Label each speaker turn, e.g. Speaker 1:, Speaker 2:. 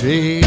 Speaker 1: take